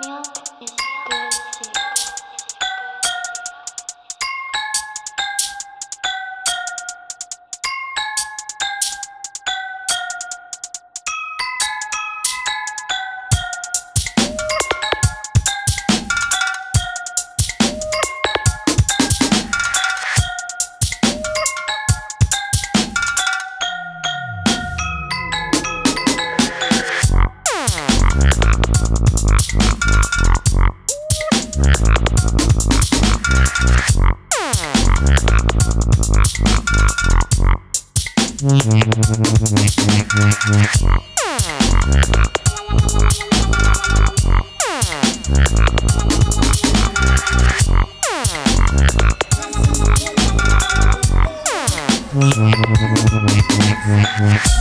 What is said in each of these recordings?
Milk is good. Wait, wait.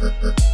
Mm-hmm.